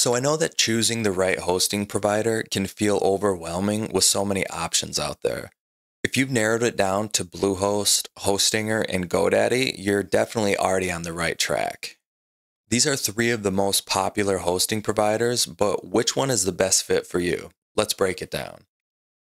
So I know that choosing the right hosting provider can feel overwhelming with so many options out there. If you've narrowed it down to Bluehost, Hostinger, and GoDaddy, you're definitely already on the right track. These are three of the most popular hosting providers, but which one is the best fit for you? Let's break it down.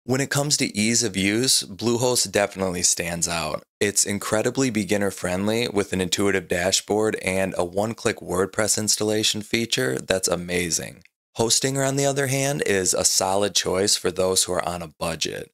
When it comes to ease of use, Bluehost definitely stands out. It's incredibly beginner friendly with an intuitive dashboard and a one click WordPress installation feature that's amazing. Hostinger, on the other hand, is a solid choice for those who are on a budget.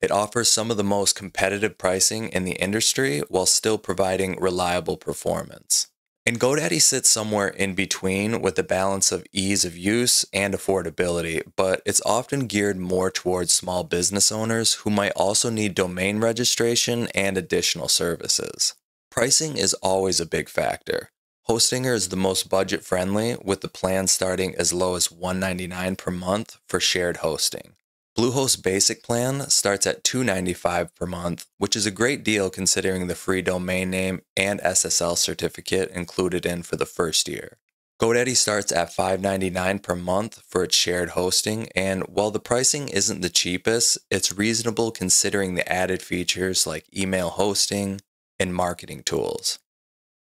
It offers some of the most competitive pricing in the industry while still providing reliable performance. And GoDaddy sits somewhere in between with a balance of ease of use and affordability, but it's often geared more towards small business owners who might also need domain registration and additional services. Pricing is always a big factor. Hostinger is the most budget friendly, with the plan starting as low as 199 per month for shared hosting. Bluehost Basic plan starts at 295 per month, which is a great deal considering the free domain name and SSL certificate included in for the first year. GoDaddy starts at $5.99 per month for its shared hosting, and while the pricing isn't the cheapest, it's reasonable considering the added features like email hosting and marketing tools.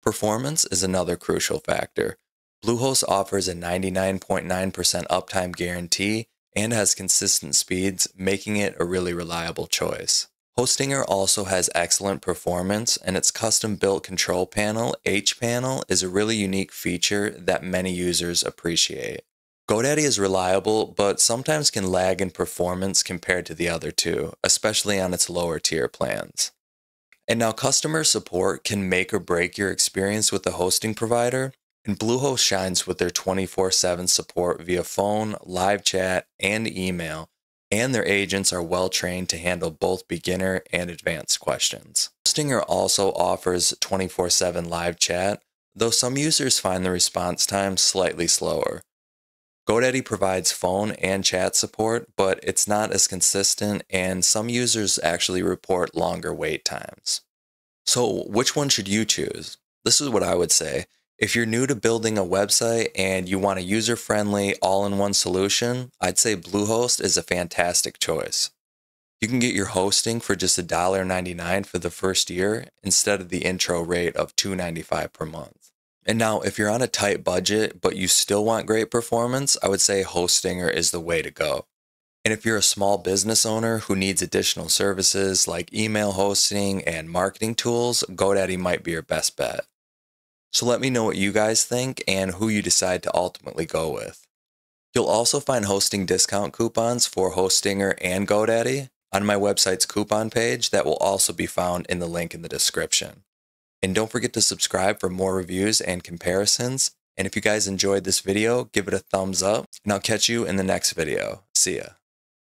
Performance is another crucial factor. Bluehost offers a 99.9% uptime guarantee and has consistent speeds, making it a really reliable choice. Hostinger also has excellent performance, and its custom built control panel, hPanel, is a really unique feature that many users appreciate. GoDaddy is reliable, but sometimes can lag in performance compared to the other two, especially on its lower tier plans. And now, customer support can make or break your experience with the hosting provider, and Bluehost shines with their 24 7 support via phone, live chat, and email, and their agents are well trained to handle both beginner and advanced questions. Hostinger also offers 24 7 live chat, though some users find the response time slightly slower. GoDaddy provides phone and chat support, but it's not as consistent, and some users actually report longer wait times. So, which one should you choose? This is what I would say. If you're new to building a website and you want a user friendly, all in one solution, I'd say Bluehost is a fantastic choice. You can get your hosting for just $1.99 for the first year instead of the intro rate of $2.95 per month. And now, if you're on a tight budget but you still want great performance, I would say Hostinger is the way to go. And if you're a small business owner who needs additional services like email hosting and marketing tools, GoDaddy might be your best bet. So let me know what you guys think and who you decide to ultimately go with. You'll also find hosting discount coupons for Hostinger and GoDaddy on my website's coupon page that will also be found in the link in the description. And don't forget to subscribe for more reviews and comparisons. And if you guys enjoyed this video, give it a thumbs up, and I'll catch you in the next video. See ya.